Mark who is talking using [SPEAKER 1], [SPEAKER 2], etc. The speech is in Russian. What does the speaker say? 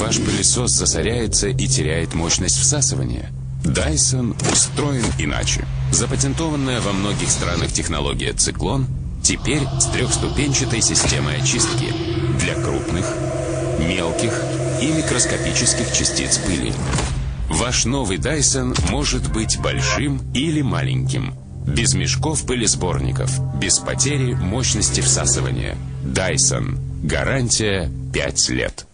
[SPEAKER 1] Ваш пылесос засоряется и теряет мощность всасывания. Dyson устроен иначе. Запатентованная во многих странах технология «Циклон» теперь с трехступенчатой системой очистки для крупных, мелких и микроскопических частиц пыли. Ваш новый Dyson может быть большим или маленьким. Без мешков пылесборников, без потери мощности всасывания. Dyson. Гарантия 5 лет.